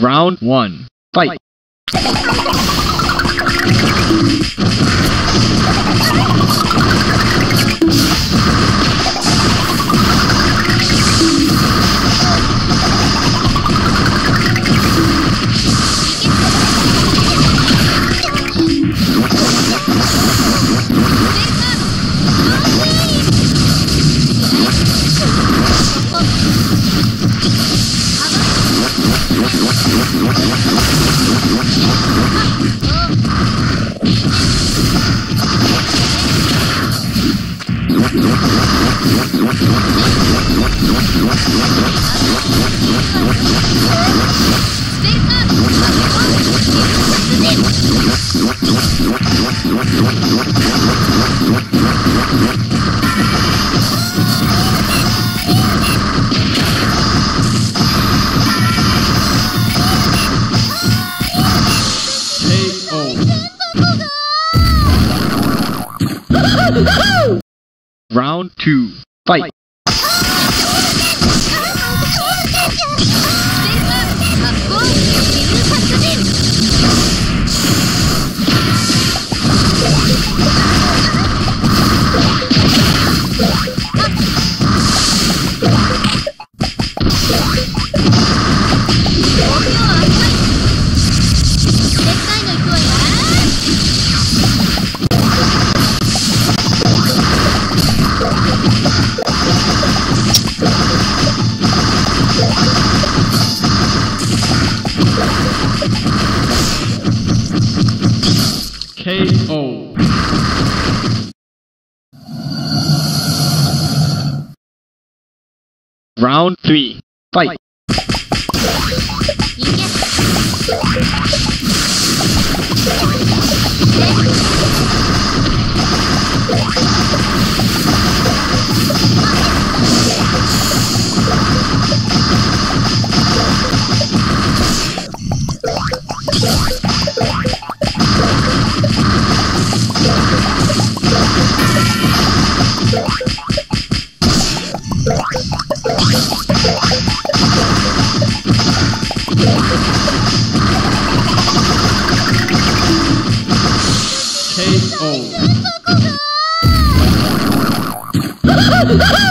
Round 1. Fight! What? Round 2. Fight! KO. Round 3. Fight! KO.